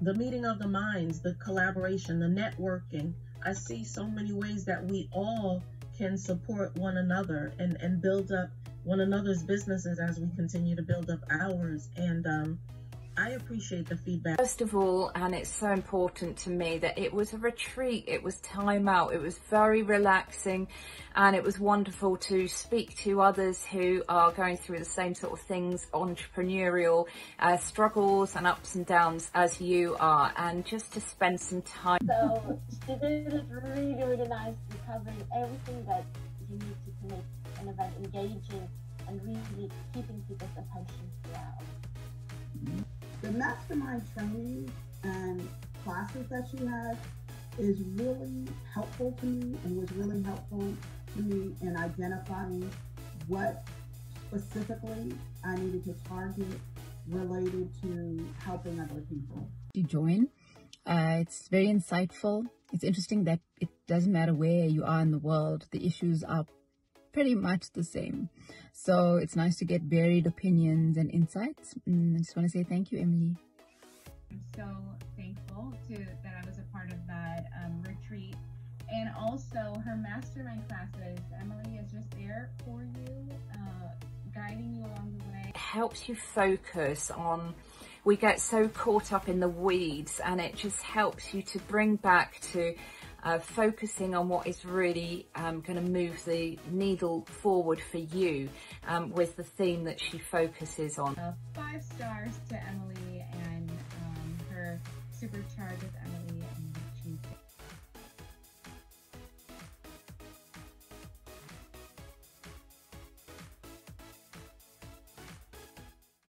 the meeting of the minds, the collaboration, the networking. I see so many ways that we all can support one another and, and build up one another's businesses as we continue to build up ours. And um, I appreciate the feedback. First of all, and it's so important to me that it was a retreat, it was time out, it was very relaxing, and it was wonderful to speak to others who are going through the same sort of things, entrepreneurial uh, struggles and ups and downs as you are, and just to spend some time. So she did it really, really nice, covering everything that you need to make an event engaging and really keeping people's attention throughout. The mastermind training and classes that she has is really helpful to me and was really helpful to me in identifying what specifically I needed to target related to helping other people. To join, uh, it's very insightful. It's interesting that it doesn't matter where you are in the world, the issues are pretty much the same. So it's nice to get varied opinions and insights. And mm, I just want to say thank you, Emily. I'm so thankful to that I was a part of that um, retreat. And also her mastermind classes. Emily is just there for you, uh, guiding you along the way. It helps you focus on we get so caught up in the weeds and it just helps you to bring back to uh, focusing on what is really um, going to move the needle forward for you um, with the theme that she focuses on. Uh, five stars to Emily and um, her Supercharge with Emily